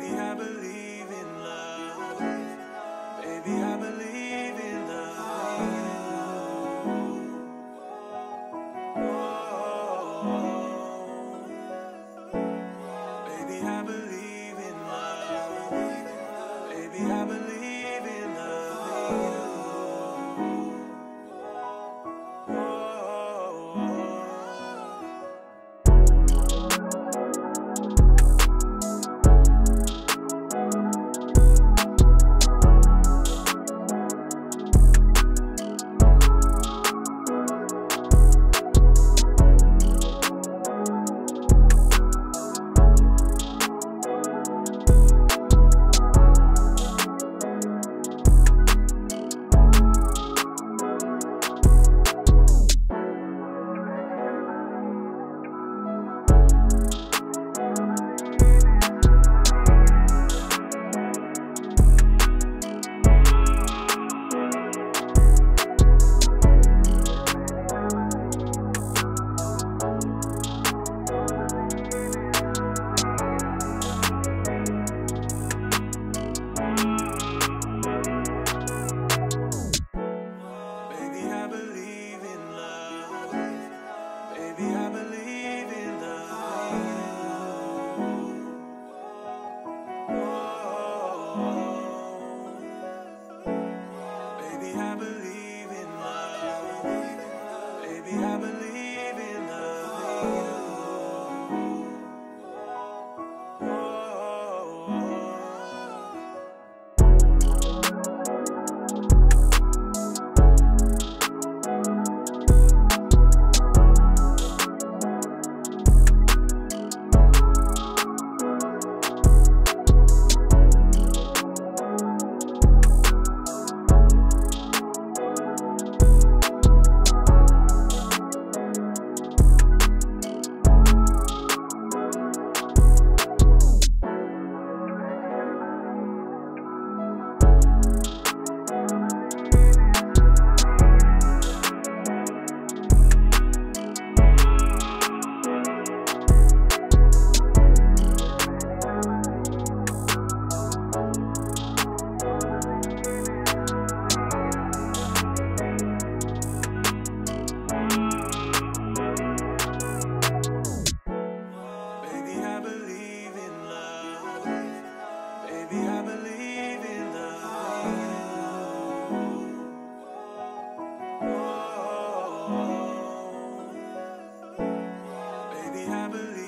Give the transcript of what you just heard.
Baby, I believe in love. Baby, I believe in love. Baby, I believe in love. Baby, I believe I believe